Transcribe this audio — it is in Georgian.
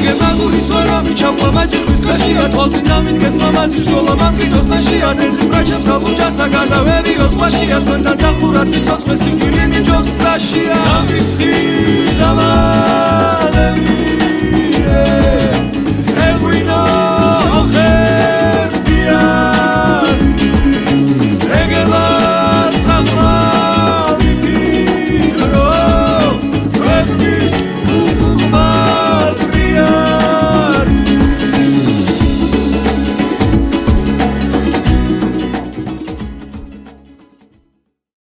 ეგე მაგურის ვარა მიჩავყვა მაჯიხვის დღეშია თვალზე დამიდგეს ლამაზი ჟოლა მამკიდოს ნაშია ნეზი ბრაჩებს ალუჯასა გადავერიოს ყვაშია თქვენთან დახურა ციცოცხლე სიკვდილი მიჯობს სტაშია დამისხი დავალები